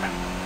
happen.